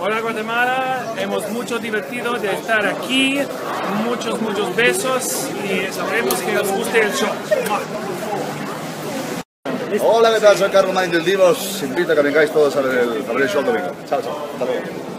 Hola Guatemala, hemos mucho divertido de estar aquí, muchos, muchos besos y esperemos que os guste el show. Hola, ¿qué tal? Soy Carlos Main del Divos. Invito a que vengáis todos a ver el, a ver el show domingo. Chao, chao. Hasta luego.